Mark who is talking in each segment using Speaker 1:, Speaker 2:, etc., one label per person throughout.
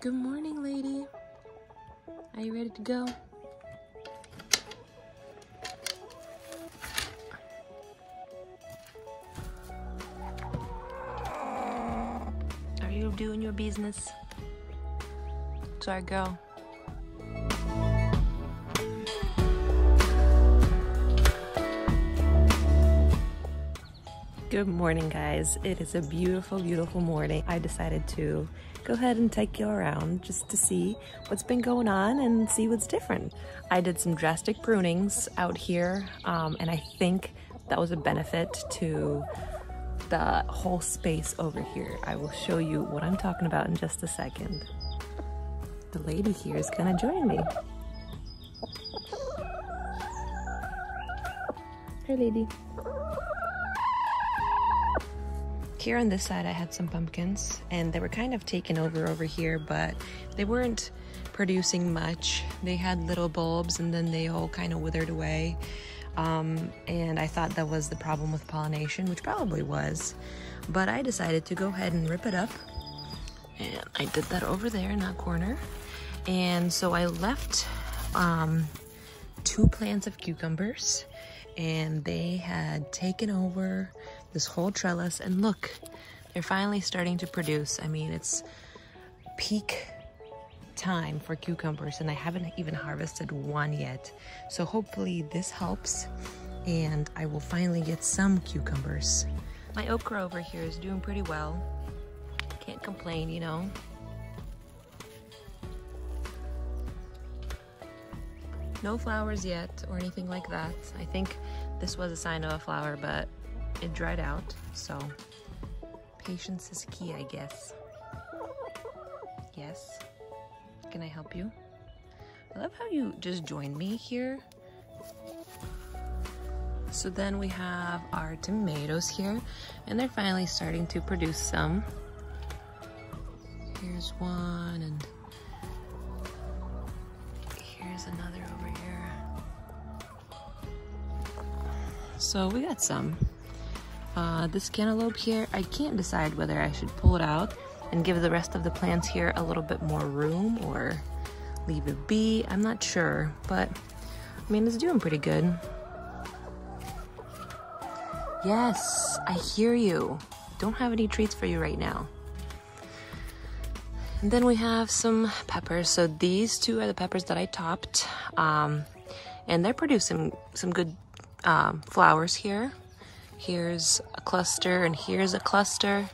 Speaker 1: Good morning, lady. Are you ready to go? Are you doing your business? Sorry, girl. Good morning, guys. It is a beautiful, beautiful morning. I decided to go ahead and take you around just to see what's been going on and see what's different. I did some drastic prunings out here, um, and I think that was a benefit to the whole space over here. I will show you what I'm talking about in just a second. The lady here is gonna join me. Hi, lady. Here on this side, I had some pumpkins and they were kind of taken over over here, but they weren't producing much. They had little bulbs and then they all kind of withered away. Um, and I thought that was the problem with pollination, which probably was. But I decided to go ahead and rip it up. And I did that over there in that corner. And so I left um, two plants of cucumbers and they had taken over this whole trellis and look they're finally starting to produce. I mean it's peak time for cucumbers and i haven't even harvested one yet. So hopefully this helps and i will finally get some cucumbers. My okra over here is doing pretty well. Can't complain you know. No flowers yet or anything like that. I think this was a sign of a flower but it dried out, so patience is key, I guess. Yes? Can I help you? I love how you just joined me here. So then we have our tomatoes here, and they're finally starting to produce some. Here's one, and here's another over here. So we got some. Uh, this cantaloupe here, I can't decide whether I should pull it out and give the rest of the plants here a little bit more room or leave it be. I'm not sure, but I mean, it's doing pretty good. Yes, I hear you. Don't have any treats for you right now. And then we have some peppers. So these two are the peppers that I topped. Um, and they're producing some good um, flowers here. Here's a cluster and here's a cluster.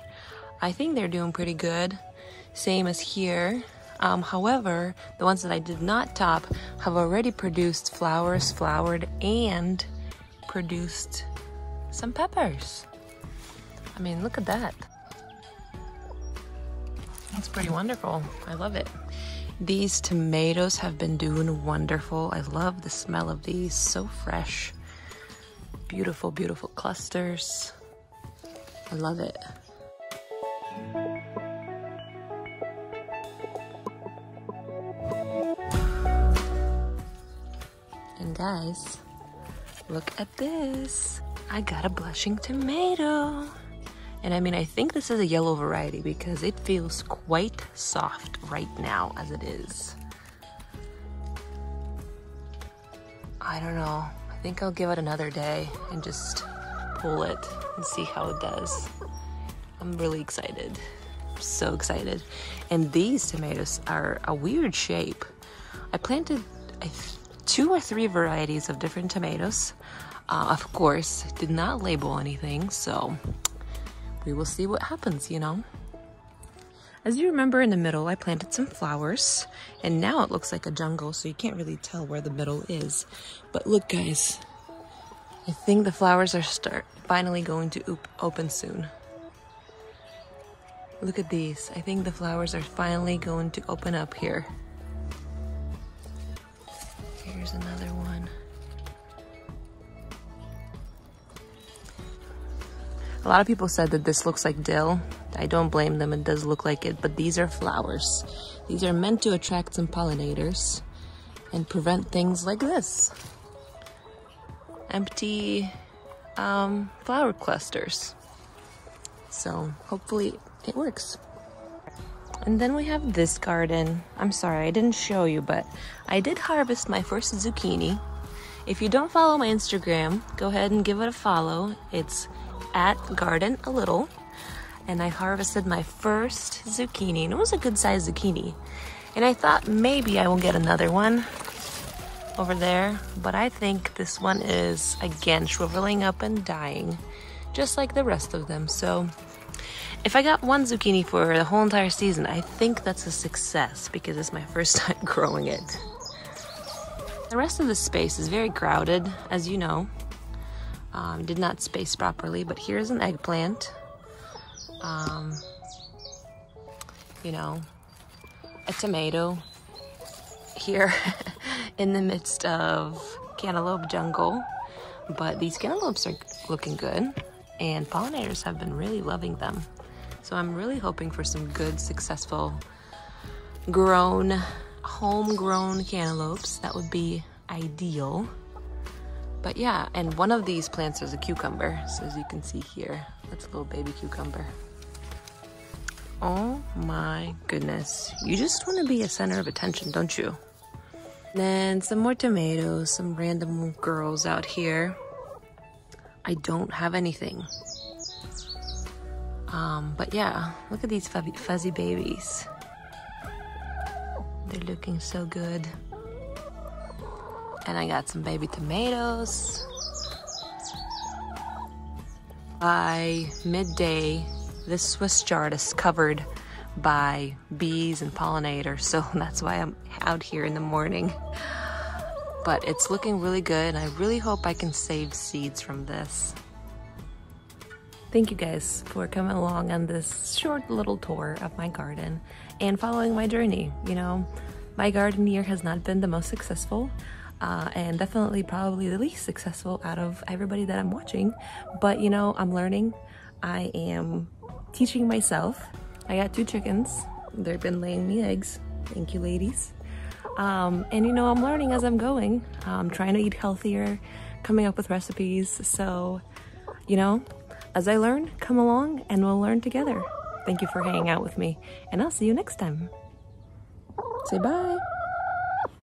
Speaker 1: I think they're doing pretty good. Same as here. Um, however, the ones that I did not top have already produced flowers, flowered, and produced some peppers. I mean, look at that. It's pretty wonderful. I love it. These tomatoes have been doing wonderful. I love the smell of these, so fresh. Beautiful, beautiful clusters. I love it. And guys, look at this. I got a blushing tomato. And I mean, I think this is a yellow variety because it feels quite soft right now as it is. I don't know. I think I'll give it another day and just pull it and see how it does. I'm really excited. I'm so excited. And these tomatoes are a weird shape. I planted two or three varieties of different tomatoes. Uh, of course, did not label anything, so we will see what happens, you know? As you remember in the middle, I planted some flowers and now it looks like a jungle, so you can't really tell where the middle is. But look guys, I think the flowers are start finally going to open soon. Look at these. I think the flowers are finally going to open up here. Here's another A lot of people said that this looks like dill. I don't blame them, it does look like it, but these are flowers. These are meant to attract some pollinators and prevent things like this. Empty um, flower clusters. So hopefully it works. And then we have this garden. I'm sorry, I didn't show you, but I did harvest my first zucchini. If you don't follow my Instagram, go ahead and give it a follow. It's at Garden a Little. And I harvested my first zucchini, and it was a good sized zucchini. And I thought maybe I will get another one over there, but I think this one is again shriveling up and dying, just like the rest of them. So if I got one zucchini for the whole entire season, I think that's a success because it's my first time growing it. The rest of the space is very crowded, as you know. Um, did not space properly, but here's an eggplant. Um, you know, a tomato here in the midst of cantaloupe jungle. But these cantaloupes are looking good, and pollinators have been really loving them. So I'm really hoping for some good, successful, grown, homegrown cantaloupes. That would be ideal. But yeah, and one of these plants is a cucumber. So as you can see here, that's a little baby cucumber. Oh my goodness. You just want to be a center of attention, don't you? then some more tomatoes, some random girls out here. I don't have anything. Um, but yeah, look at these fuzzy babies. They're looking so good. And I got some baby tomatoes. By midday, this Swiss chard is covered by bees and pollinators, so that's why I'm out here in the morning. But it's looking really good, and I really hope I can save seeds from this. Thank you guys for coming along on this short little tour of my garden and following my journey. You know, my garden year has not been the most successful. Uh, and definitely probably the least successful out of everybody that I'm watching. But you know, I'm learning. I am teaching myself. I got two chickens. They've been laying me eggs. Thank you, ladies. Um, and you know, I'm learning as I'm going. I'm trying to eat healthier, coming up with recipes. So, you know, as I learn, come along and we'll learn together. Thank you for hanging out with me, and I'll see you next time. Say bye.